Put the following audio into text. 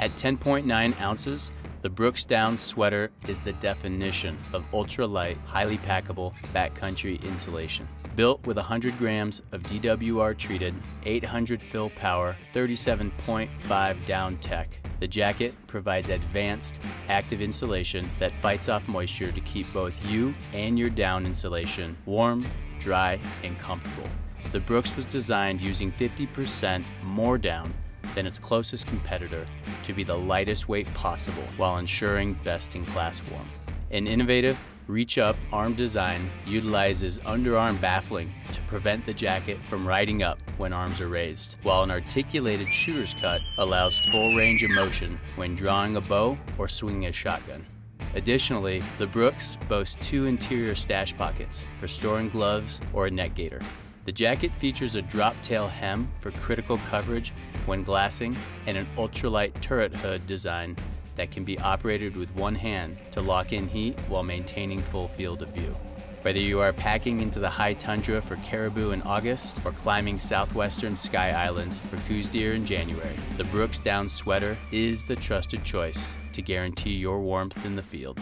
At 10.9 ounces, the Brooks Down sweater is the definition of ultralight, highly packable backcountry insulation. Built with 100 grams of DWR treated, 800 fill power, 37.5 DownTek, the jacket provides advanced active insulation that fights off moisture to keep both you and your down insulation warm, dry, and comfortable. The Brooks was designed using 50% more down than its closest competitor to be the lightest weight possible while ensuring best in class warmth. An innovative reach up arm design utilizes underarm baffling to prevent the jacket from riding up when arms are raised, while an articulated shooter's cut allows full range of motion when drawing a bow or swinging a shotgun. Additionally, the Brooks boasts two interior stash pockets for storing gloves or a neck gaiter. The jacket features a drop tail hem for critical coverage when glassing and an ultralight turret hood design that can be operated with one hand to lock in heat while maintaining full field of view. Whether you are packing into the high tundra for caribou in August or climbing southwestern sky islands for Coues deer in January, the Brooks Down sweater is the trusted choice to guarantee your warmth in the field.